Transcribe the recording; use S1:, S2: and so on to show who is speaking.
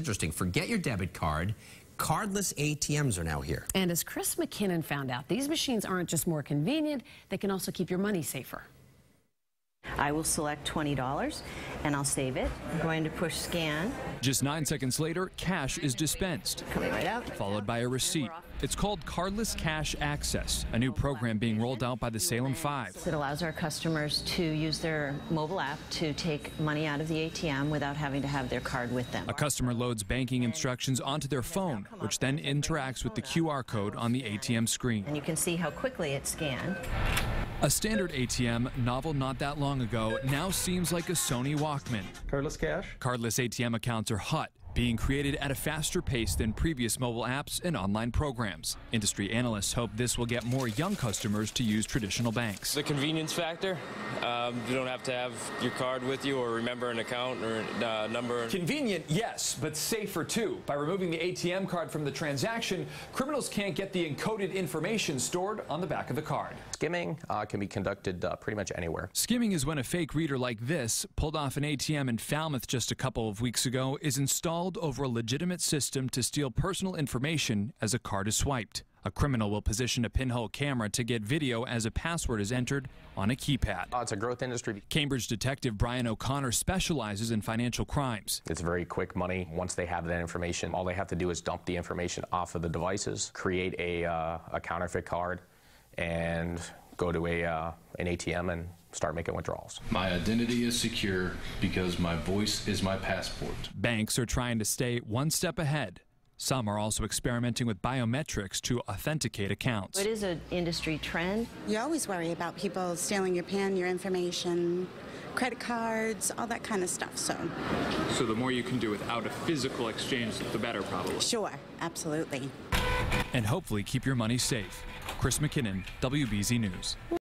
S1: interesting. Forget your debit card. Cardless ATMs are now here.
S2: And as Chris McKinnon found out, these machines aren't just more convenient, they can also keep your money safer.
S3: I will select $20 and I'll save it. I'm going to push scan.
S4: Just nine seconds later, cash is dispensed,
S3: Coming right out.
S4: followed by a receipt. It's called Cardless Cash Access, a new program being rolled out by the Salem Five.
S3: It allows our customers to use their mobile app to take money out of the ATM without having to have their card with them.
S4: A customer loads banking instructions onto their phone, which then interacts with the QR code on the ATM screen.
S3: And you can see how quickly it scanned.
S4: A standard ATM, novel not that long ago, now seems like a Sony Walkman.
S5: Cardless cash?
S4: Cardless ATM accounts are hot, being created at a faster pace than previous mobile apps and online programs. Industry analysts hope this will get more young customers to use traditional banks.
S6: The convenience factor. Um, you don't have to have your card with you or remember an account or uh, number.
S7: Convenient, yes, but safer too. By removing the ATM card from the transaction, criminals can't get the encoded information stored on the back of the card.
S5: Skimming uh, can be conducted uh, pretty much anywhere.
S4: Skimming is when a fake reader like this, pulled off an ATM in Falmouth just a couple of weeks ago, is installed over a legitimate system to steal personal information as a card is swiped. A criminal will position a pinhole camera to get video as a password is entered on a keypad.
S5: Uh, it's a growth industry.
S4: Cambridge detective Brian O'Connor specializes in financial crimes.
S5: It's very quick money. Once they have that information, all they have to do is dump the information off of the devices, create a, uh, a counterfeit card, and go to a, uh, an ATM and start making withdrawals.
S8: My identity is secure because my voice is my passport.
S4: Banks are trying to stay one step ahead. Some are also experimenting with biometrics to authenticate accounts.
S3: It is an industry trend.
S9: You always worry about people stealing your PIN, your information, credit cards, all that kind of stuff. So,
S10: So the more you can do without a physical exchange, the better, probably.
S9: sure, absolutely.
S4: And hopefully keep your money safe. Chris McKinnon, WBZ News.